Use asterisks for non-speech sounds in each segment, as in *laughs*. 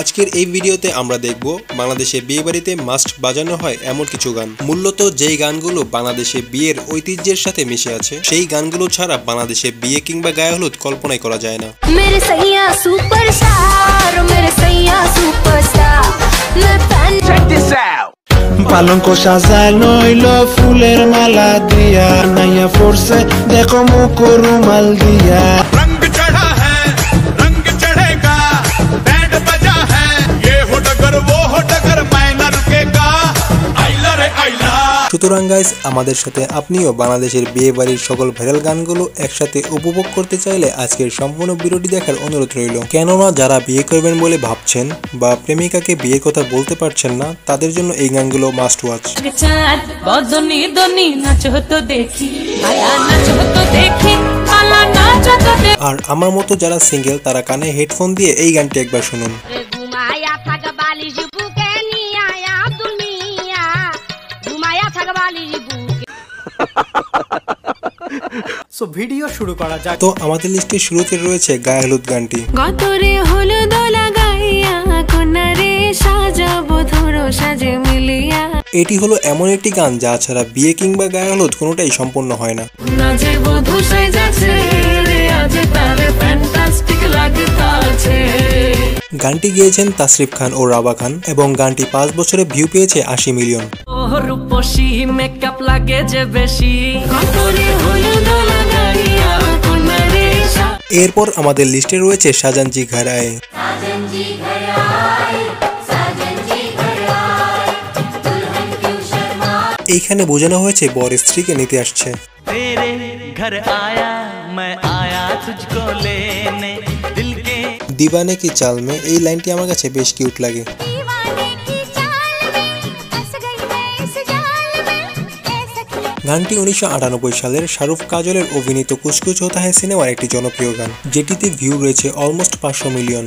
আজকের এই ভিডিওতে আমরা দেখব বাংলাদেশে বিয়ে বাড়িতে মাস্ট বাজানো হয় এমন কিছু গান। মূলত যেই গানগুলো বাংলাদেশে বিয়ের ঐতিহ্যের সাথে মিশে আছে সেই গানগুলো ছাড়া বাংলাদেশে বিয়ে কিংবা গায়ে হলুদ কল্পনাই করা যায় না। পালঙ্ক সাজায় নইল ফুলের মালা দিয়া নাইয়া ফোর্সে দেখো মুখ রুমাল দিয়া। সুতরাং গাইজ আমাদের সাথে আপনিও বাংলাদেশের বিয়ে বাড়ির সকল ভাইরাল গানগুলো একসাথে উপভোগ করতে চাইলে আজকের সম্পূর্ণ ভিডিওটি দেখার অনুরোধ রইল। কেননা যারা বিয়ে করবেন বলে ভাবছেন বা প্রেমিকাকে বিয়ের কথা বলতে পারছেন না তাদের জন্য এই গানগুলো মাস্ট ওয়াচ আর আমার মতো যারা সিঙ্গেল তারা কানে হেডফোন দিয়ে এই গানটি একবার শুনুন। বুকে। *laughs* সো ভিডিও শুরু করা যাক। তো আমাদের লিস্টে শুরুতে রয়েছে গায়ে হলুদ গানটি। গতরে হলুদ লাগাইয়া কোনারে সাজাবো ধরো সাজে মিলিয়া। এটি হলো এমন একটি গান যা ছাড়া বিয়ে কিংবা গায়ে হলুদ কোনোটাই সম্পূর্ণ হয় না। সাজাছে রে আজ তার গানটি গেয়েছেন তাসরিফ খান ও রাবা খান এবং গানটি পাঁচ বছরে ভিউ পেয়েছে আশি মিলিয়ন ও রূপসী মেকআপ লাগে যে বেশি গতরে হলুদ লাগাইয়া কোনারে সা- এরপর আমাদের লিস্টে রয়েছে শাহজানজি ঘর আয়ে এইখানে বোঝানো হয়েছে বর স্ত্রীকে নিতে আসছে तेरे घर आया मैं आया तुझको लेने दिल के দিবানে কি চাল মে এই লাইনটি আমার কাছে বেশ কিউট লাগে গানটি উনিশশো আটানব্বই সালের শাহরুখ কাজলের অভিনীত কুচকুচ হোতা হ্যায় সিনেমার একটি জনপ্রিয় গান যেটিতে ভিউ রয়েছে অলমোস্ট পাঁচশো মিলিয়ন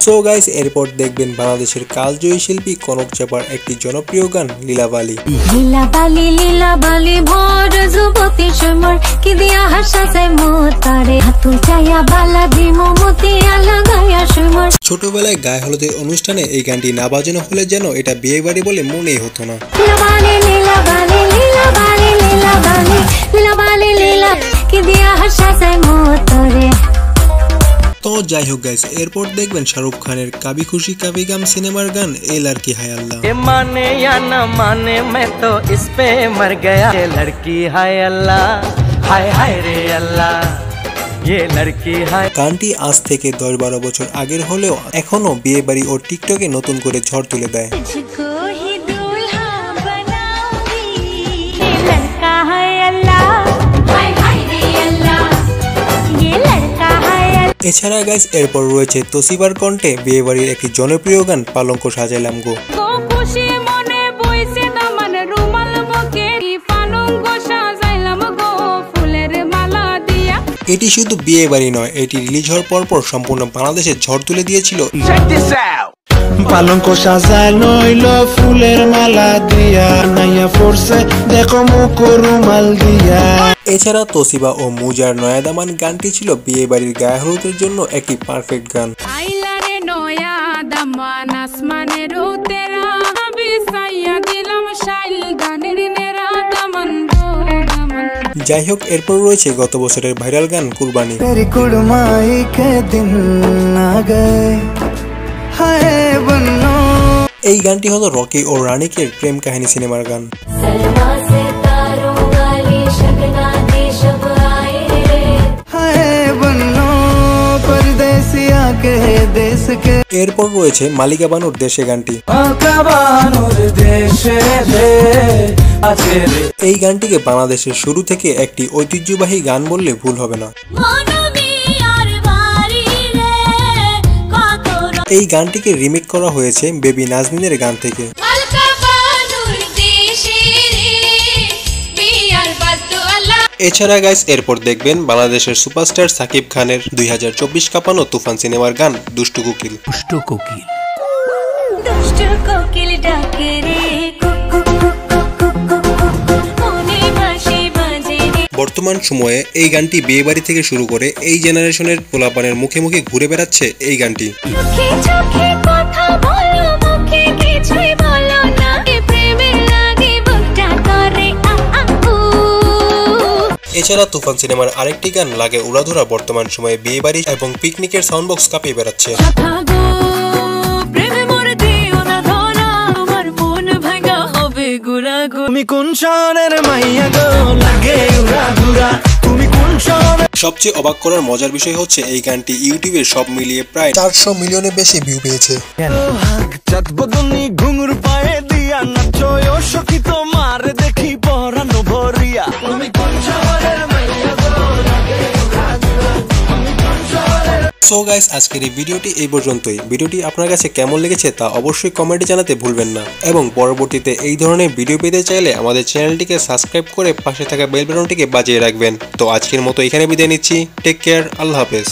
সো গাইস এরপর দেখবেন বাংলাদেশের কালজয়ী শিল্পী কনক চাপার একটি জনপ্রিয় গান লীলাবালি। লীলাবালি লীলাবালি ভোর ফাঁকি দিয়া হাসা মোতারে হাতুল চাইয়া বালা দিমো মতিয়া লাগাইয়া সুমর ছোটবেলায় গায়ে হলুদের অনুষ্ঠানে এই গানটি না বাজানো হলে যেন এটা বিয়ে বাড়ি বলে মনেই হতো না। লাবালে লাবালে লাবালে লাবালে লাবালে লাবালে কি দিয়া হাসা মোতারে তো যাই হোক গাইস এরপর দেখবেন শাহরুখ খানের কাবি খুশি কাবি গাম সিনেমার গান এল কি হায় আল্লাহ। মানে ইয়া না মানে মে তো ইস পে মর গয়া। লড়কি হায় আল্লাহ। গানটি আজ থেকে দশ বারো বছর আগের হলেও এখনও বিয়ে বাড়ি ও টিকটকে নতুন করে ঝড় তুলে দেয়। এছাড়া গাইস এরপর রয়েছে তসিবার কণ্ঠে বিয়েবাড়ির একটি জনপ্রিয় গান পালঙ্ক সাজাইলাম গো। এটি শুধু বিয়ে বাড়ি নয় এটি রিলিজ হওয়ার পরপর সম্পূর্ণ বাংলাদেশে ঝড় তুলে দিয়েছিল। পালঙ্ক ফুলের মালা দিয়া নাইয়া ফোরসে দেখো মুখ রুমাল দিয়া। এছাড়া তোসিবা ও মুজার নয়াদামান গানটি ছিল বিয়ে বাড়ির গায়ে হলুদের জন্য একটি পারফেক্ট গান। আইলারে নয়া দামান আসমানের তেরা বিসাইয়া দিলাম শাইল গানের যাই হোক এরপর রয়েছে গত বছরের ভাইরাল গান কুরবানি। এই গানটি হলো রকি ও রানিকের প্রেম কাহিনী সিনেমার গান। এরপর রয়েছে মালিকা বানুর দেশে গানটি। আকাবানুর দেশে রে আছে রে। এই গানটিকে বাংলাদেশের শুরু থেকে একটি ঐতিহ্যবাহী গান বললে ভুল হবে না। এই গানটিকে রিমেক করা হয়েছে বেবি নাজমিনের গান থেকে। এছাড়া গাইস এরপর দেখবেন বাংলাদেশের সুপারস্টার সাকিব খানের দুই হাজার চব্বিশ কাপানো তুফান সিনেমার গান দুষ্টু কুকিল। দুষ্ট কোকিল। ডাকে রে কুক কুক কুক কুক কুক কুক কুক। মনে বাঁশি বাজে রে। বর্তমান সময়ে এই গানটি বিয়ে বাড়ি থেকে শুরু করে এই জেনারেশনের পোলাপানের মুখে মুখে ঘুরে বেড়াচ্ছে এই গানটি। এছাড়া তুফান সিনেমার আরেকটি গান লাগে উড়াধুরা বর্তমান সময়ে বিয়ে বাড়ি এবং পিকনিকের সাউন্ড বক্স কাঁপিয়ে বেড়াচ্ছে। তুমি কোন শহরের মাইয়া গো? লাগে তুমি কোন সবচেয়ে অবাক করার মজার বিষয় হচ্ছে এই গানটি ইউটিউবে সব মিলিয়ে প্রায় চারশো মিলিয়নের বেশি ভিউ পেয়েছে। ঘুঙুর পায়ে দিয়া নাচো ও সো গাইস আজকের এই ভিডিওটি এই পর্যন্তই। ভিডিওটি আপনার কাছে কেমন লেগেছে তা অবশ্যই কমেন্টে জানাতে ভুলবেন না। এবং পরবর্তীতে এই ধরনের ভিডিও পেতে চাইলে আমাদের চ্যানেলটিকে সাবস্ক্রাইব করে পাশে থাকা বেল বাটনটিকে বাজিয়ে রাখবেন। তো আজকের মতো এখানে বিদায় নিচ্ছি। টেক কেয়ার আল্লাহ হাফেজ।